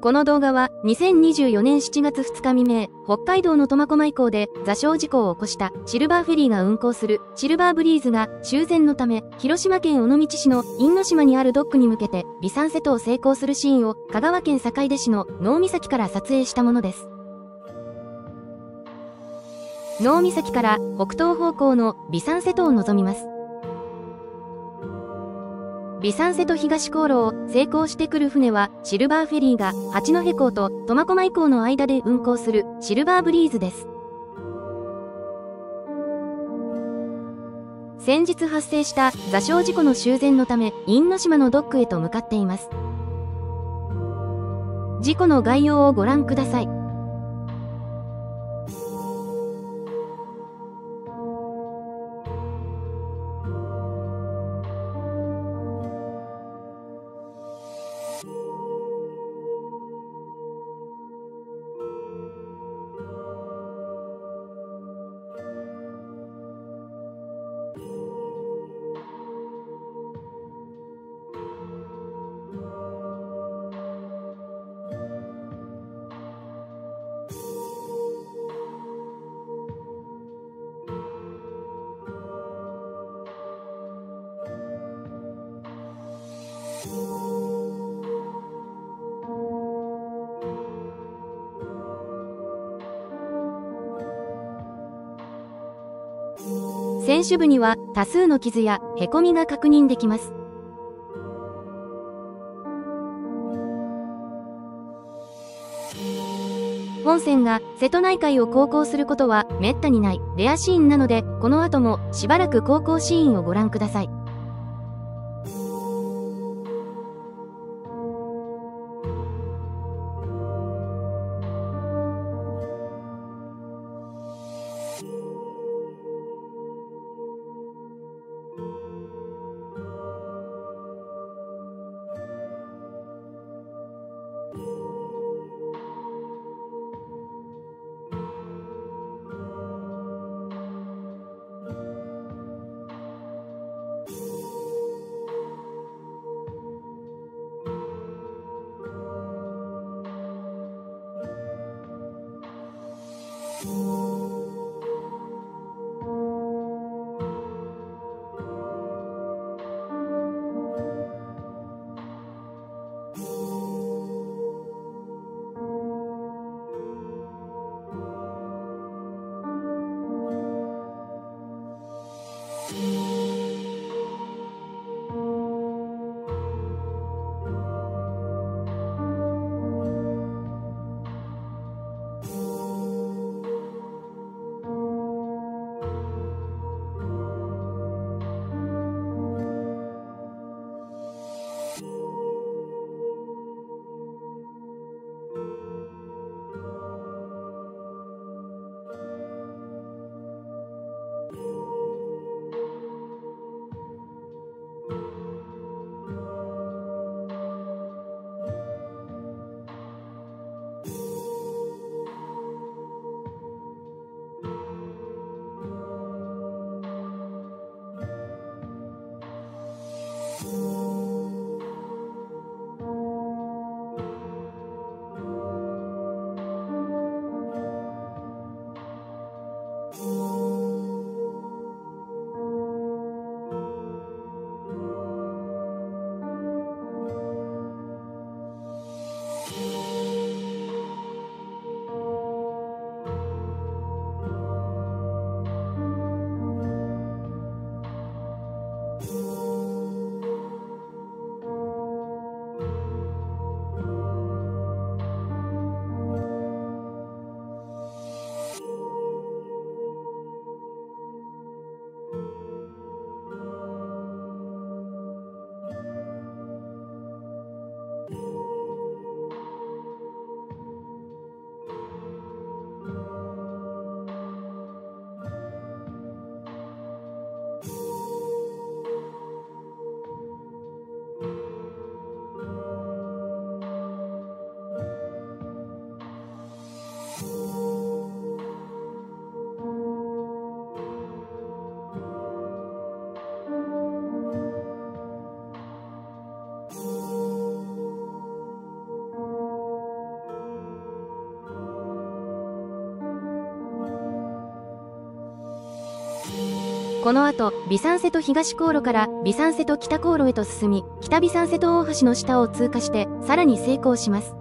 この動画は2024年7月2日未明、北海道の苫小牧港で座礁事故を起こしたシルバーフェリーが運航するシルバーブリーズが修繕のため、広島県尾道市の因島にあるドックに向けて離散瀬戸を成功するシーンを香川県坂出市の能岬から撮影したものです。能岬から北東方向の離散瀬戸を望みます。美山瀬と東航路を成功してくる船は、シルバーフェリーが八戸港と苫小牧港の間で運航するシルバーブリーズです。先日発生した座礁事故の修繕のため、因島のドックへと向かっています。事故の概要をご覧ください。船首部には多数の傷やへこみが確認できます。本船が瀬戸内海を航行することはめったにないレアシーンなので、この後もしばらく航行シーンをご覧ください。この後、ビサンセト東航路からビサンセト北航路へと進み、北ビサンセト大橋の下を通過して、さらに成功します。